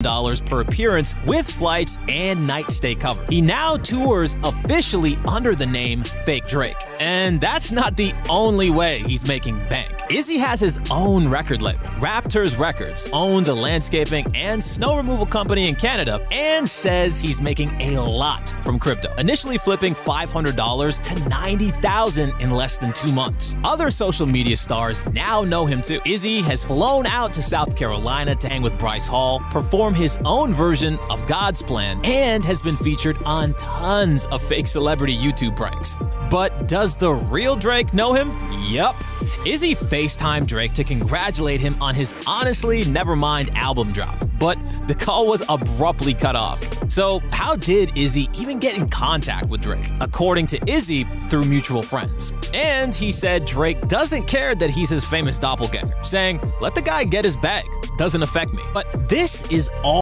dollars per appearance with flights and night stay cover. He now tours officially under the name Fake Drake. And that's not the only way he's making bank. Izzy has his own record label, Raptors Records, owns a landscaping and snow removal company in Canada, and says he's making a lot from crypto, initially flipping $500 to $90,000 in less than two months. Other social media stars now know him too. Izzy has flown out to South Carolina to hang with Bryce Hall, perform his own version of God's Plan, and has been featured on tons of fake celebrity YouTube pranks. But does the real Drake know him? Yup. Izzy FaceTime Drake to congratulate him on his Honestly Nevermind album drop, but the call was abruptly cut off. So, how did Izzy even get in contact with Drake? According to Izzy, through mutual friends. And he said Drake doesn't care that he's his famous doppelganger, saying, Let the guy get his bag, doesn't affect me. But this is all